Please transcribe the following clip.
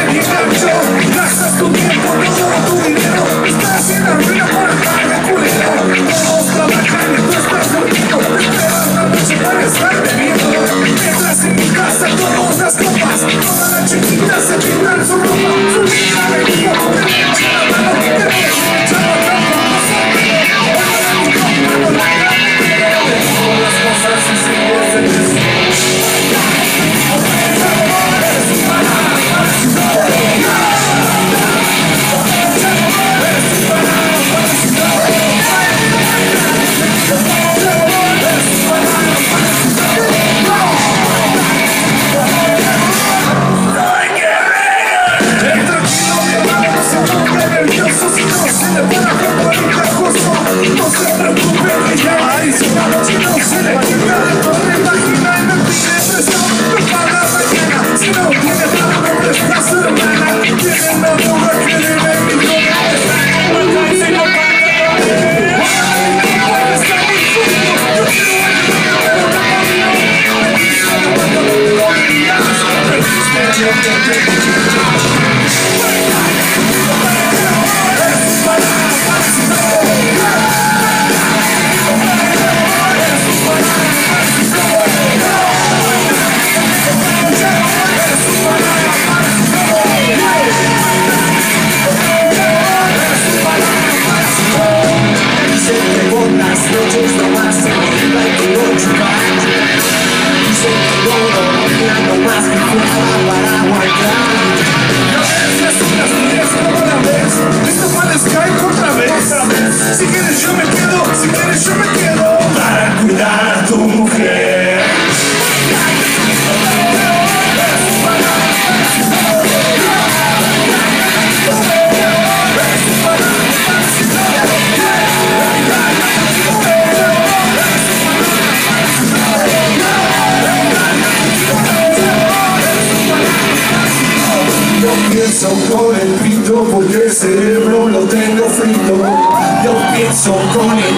en mi camino Gastas tu tiempo, todo tu dinero. Estás en la ruina por acá más que fuerza para aguantar pienso con el pito porque el cerebro lo tengo frito. Yo pienso con el